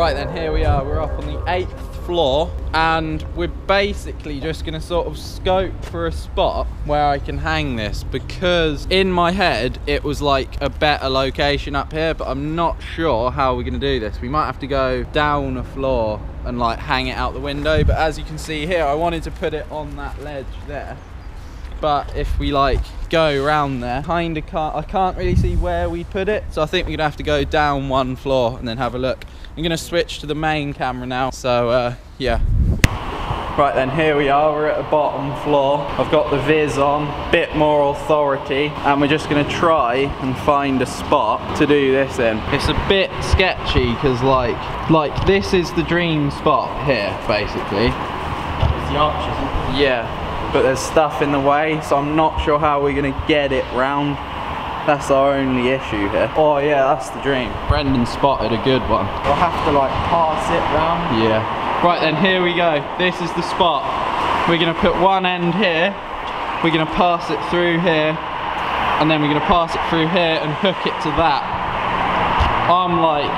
Right then, here we are. We're up on the eighth floor and we're basically just gonna sort of scope for a spot where I can hang this because in my head it was like a better location up here, but I'm not sure how we're gonna do this. We might have to go down a floor and like hang it out the window, but as you can see here, I wanted to put it on that ledge there but if we like go around there kind of can't i can't really see where we put it so i think we're gonna have to go down one floor and then have a look i'm gonna switch to the main camera now so uh, yeah Right then, here we are, we're at the bottom floor. I've got the viz on, bit more authority, and we're just gonna try and find a spot to do this in. It's a bit sketchy, because like, like this is the dream spot here, basically. It's the arches. Yeah, but there's stuff in the way, so I'm not sure how we're gonna get it round. That's our only issue here. Oh yeah, that's the dream. Brendan spotted a good one. I'll have to like pass it round. Yeah. Right then, here we go. This is the spot. We're gonna put one end here, we're gonna pass it through here, and then we're gonna pass it through here and hook it to that. I'm like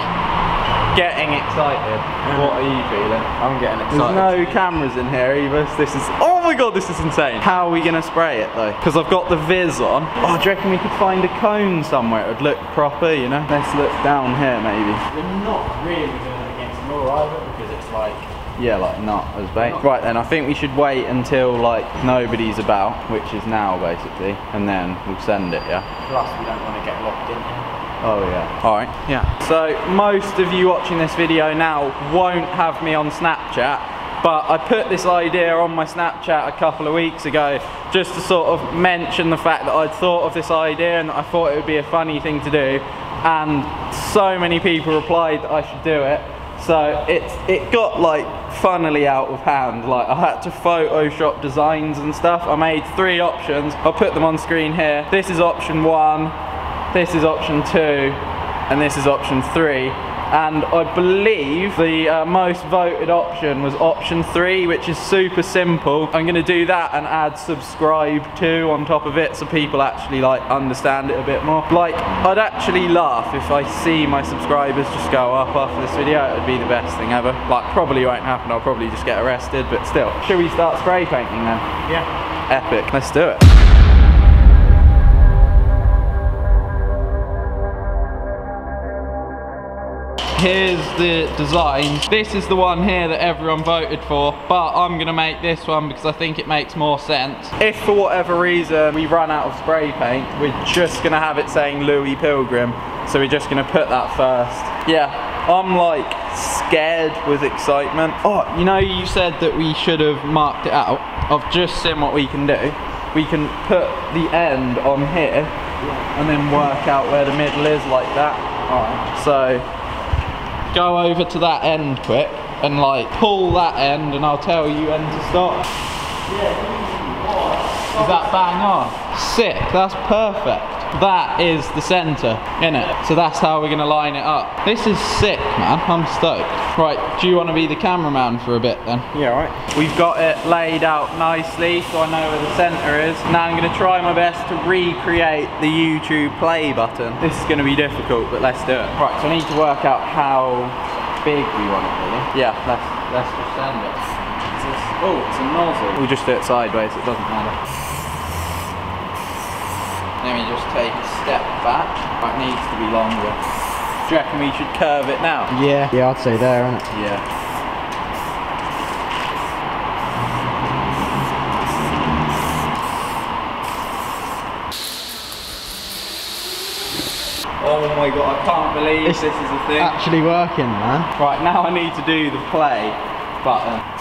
getting excited. What are you feeling? I'm getting excited. There's excited. no cameras in here either. This is, oh my god, this is insane. How are we gonna spray it though? Because I've got the viz on. Oh, do you reckon we could find a cone somewhere? It would look proper, you know? Let's look down here maybe. We're not really doing it against Nor either because it's like Yeah, like not as bait. Right then, I think we should wait until like nobody's about, which is now basically, and then we'll send it, yeah? plus we don't want to get locked in here. Oh yeah. All right. Yeah. So most of you watching this video now won't have me on Snapchat, but I put this idea on my Snapchat a couple of weeks ago just to sort of mention the fact that I'd thought of this idea and that I thought it would be a funny thing to do, and so many people replied that I should do it. So it's it got like funnily out of hand. Like I had to Photoshop designs and stuff. I made three options. I'll put them on screen here. This is option one. This is option two, and this is option three. And I believe the uh, most voted option was option three, which is super simple. I'm gonna do that and add subscribe to on top of it so people actually like understand it a bit more. Like, I'd actually laugh if I see my subscribers just go up after this video. It would be the best thing ever. Like, probably won't happen. I'll probably just get arrested, but still. Should we start spray painting then? Yeah. Epic. Let's do it. Here's the design. This is the one here that everyone voted for, but I'm gonna make this one because I think it makes more sense. If for whatever reason we run out of spray paint, we're just gonna have it saying Lewi Pilgrim. So we're just gonna put that first. Yeah, I'm like scared with excitement. Oh, you know you said that we should have marked it out. I've just seen what we can do. We can put the end on here and then work out where the middle is like that. Alright. So go over to that end quick and like pull that end and I'll tell you when to stop. Yeah, Is that bang on? Sick, that's perfect. That is the centre, innit? So that's how we're gonna line it up. This is sick, man. I'm stoked. Right, do you want to be the cameraman for a bit then? Yeah, right. We've got it laid out nicely so I know where the centre is. Now I'm going to try my best to recreate the YouTube play button. This is going to be difficult, but let's do it. Right, so I need to work out how big we want it really. Yeah, let's, let's just send it. Oh, it's a nozzle. We'll just do it sideways, it doesn't matter. Let me just take a step back. It needs to be longer. Do you reckon we should curve it now? Yeah. Yeah, I'd say there, it? Yeah. Oh my god, I can't believe It's this is a thing. Actually working, man. Right, now I need to do the play button.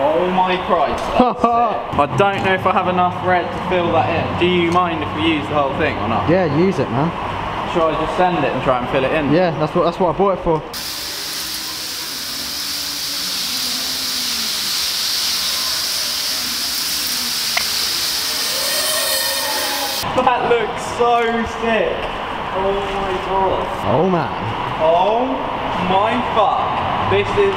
Oh my Christ. I don't know if I have enough red to fill that in. Do you mind if we use the whole thing or not? Yeah, use it, man. Should I just send it and try and fill it in? Yeah, that's what that's what I bought it for. That looks so sick. Oh my god. Oh man. Oh my fuck. This is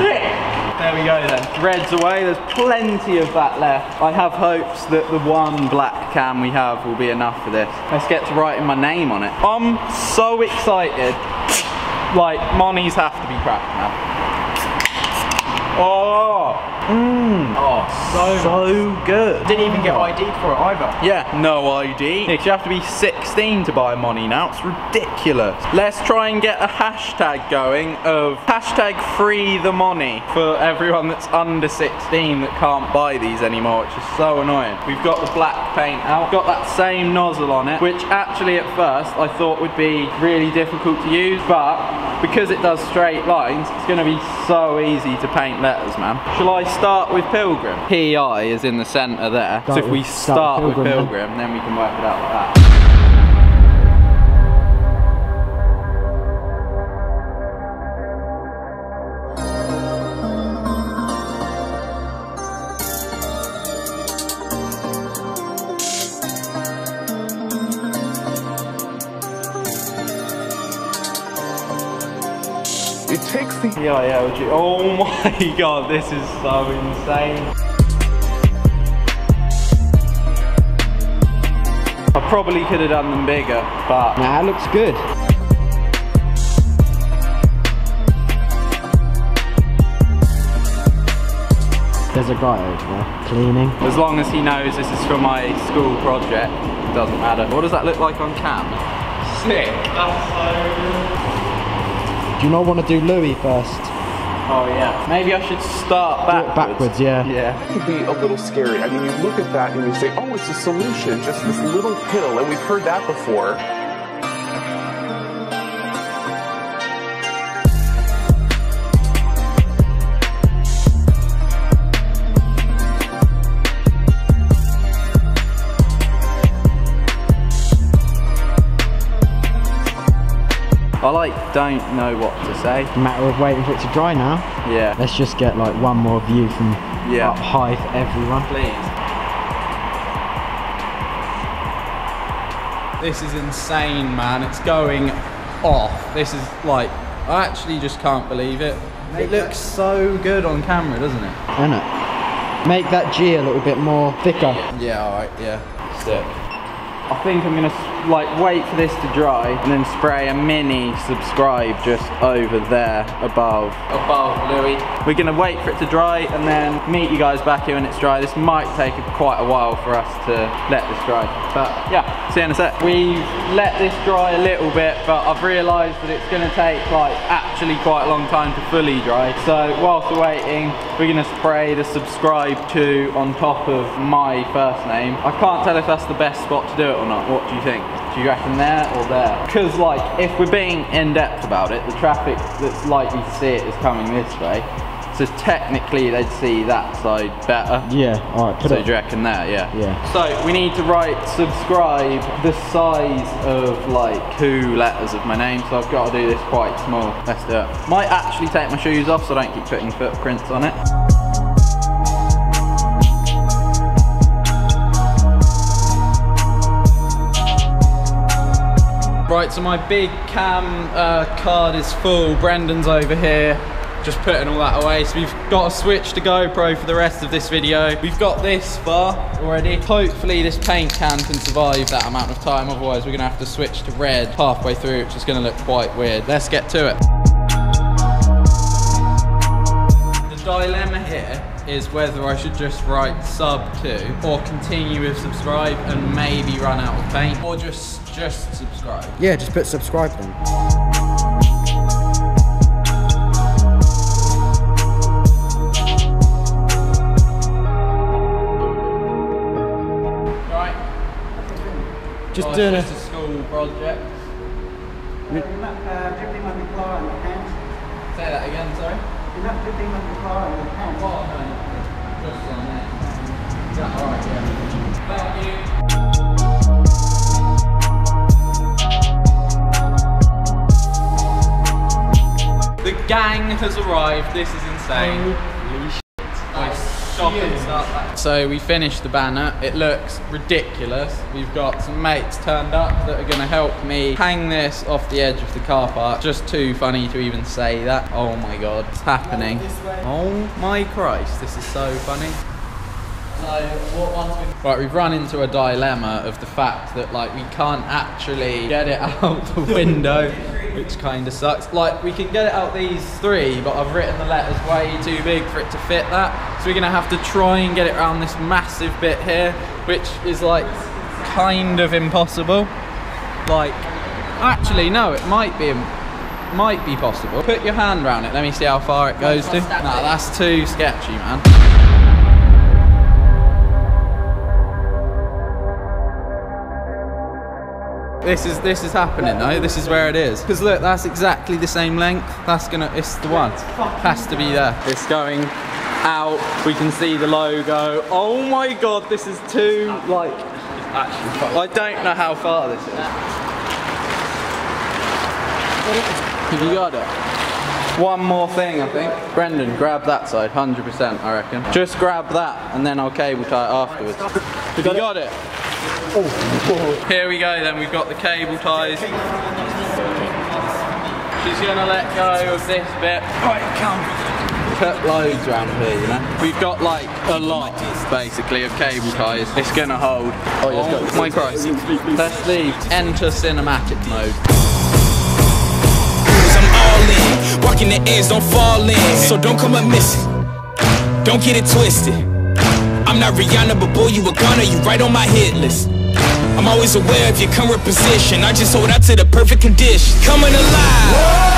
sick. There we go then. Red's away, there's plenty of that left. I have hopes that the one black can we have will be enough for this. Let's get to writing my name on it. I'm so excited. Like, monies have to be cracked now. Oh, mmm, Oh, so, so good. Didn't even get ID'd for it either. Yeah, no ID. Nick, you have to be 16 to buy money now. It's ridiculous. Let's try and get a hashtag going of hashtag free the money for everyone that's under 16 that can't buy these anymore, which is so annoying. We've got the black paint out, got that same nozzle on it, which actually at first I thought would be really difficult to use, but because it does straight lines, it's gonna be so easy to paint letters, man. Shall I start with Pilgrim? PI is in the center there. Start so if we start, start with with Pilgrim, Pilgrim, then we can work it out like that. It takes the Yeah, yeah, would you? Oh my god, this is so insane. I probably could have done them bigger, but Nah, it looks good. There's a guy over there cleaning. as long as he knows this is for my school project, it doesn't matter. What does that look like on cam? Sick. That's so good. Do you not want to do Lewi first? Oh yeah. Maybe I should start Do it backwards. backwards, yeah. Yeah. It could be a little scary. I mean, you look at that and you say, oh, it's a solution, just this little pill, and we've heard that before. Like don't know what to say. Matter of waiting for it to dry now. Yeah. Let's just get like one more view from Yeah. up high for everyone. Please. This is insane, man. It's going off. This is like, I actually just can't believe it. It looks so good on camera, doesn't it? Isn't it? Make that G a little bit more thicker. Yeah, alright, yeah. Sick. I think I'm gonna like wait for this to dry and then spray a mini subscribe just over there above. Above Lewi. We're gonna wait for it to dry and then meet you guys back here when it's dry. This might take quite a while for us to let this dry. But yeah, see you in a sec. We've let this dry a little bit, but I've realised that it's gonna take like actually quite a long time to fully dry. So whilst we're waiting, we're gonna spray the subscribe to on top of my first name. I can't tell if that's the best spot to do it or not. What do you think? Do you reckon there or there? Because like, if we're being in depth about it, the traffic that's likely to see it is coming this way. So technically they'd see that side better. Yeah, alright, put So it. do you reckon there? Yeah. Yeah. So we need to write subscribe the size of like two letters of my name. So I've got to do this quite small. Let's do it. Might actually take my shoes off so I don't keep putting footprints on it. Right, so my big cam uh, card is full. Brendan's over here, just putting all that away. So we've got to switch to GoPro for the rest of this video. We've got this far already. Hopefully this paint can can survive that amount of time. Otherwise we're gonna have to switch to red halfway through, which is gonna look quite weird. Let's get to it. The dilemma here is whether I should just write sub to or continue with subscribe and maybe run out of paint or just just subscribe. Yeah, just put subscribe then. Just Oh, doing it's a. just a school project. Say that again, sorry. Oh, no, just on there. Is that alright? Yeah. Gang has arrived. This is insane. I So we finished the banner. It looks ridiculous. We've got some mates turned up that are going to help me hang this off the edge of the car park. Just too funny to even say that. Oh my god, it's happening. Oh my Christ, this is so funny. Right, we've run into a dilemma of the fact that like we can't actually get it out the window, which kind of sucks. Like we can get it out these three, but I've written the letters way too big for it to fit that. So we're gonna have to try and get it around this massive bit here, which is like kind of impossible. Like, actually no, it might be. Might be possible. Put your hand around it. Let me see how far it goes to. Nah, that's too sketchy, man. This is this is happening though. This is where it is. Because look, that's exactly the same length. That's gonna. It's the one. Has to be there. It's going out. We can see the logo. Oh my god, this is too like. Actually, I don't know how far this is. Have you got it? One more thing, I think. Brendan, grab that side, 100%, I reckon. Just grab that, and then I'll cable tie it afterwards. Have you got it? Here we go then, we've got the cable ties. She's gonna let go of this bit. Right, come. Put loads around here, you know. We've got like a lot, basically, of cable ties. It's gonna hold. Oh, yeah, oh my Christ. Let's leave. Enter cinematic mode. I'm all in. Walking the ends, don't fall in. So don't come up missing. Don't get it twisted. I'm not Rihanna, but boy, you a gunner. You right on my hit list. I'm always aware of your current position. I just hold out to the perfect condition. Coming alive.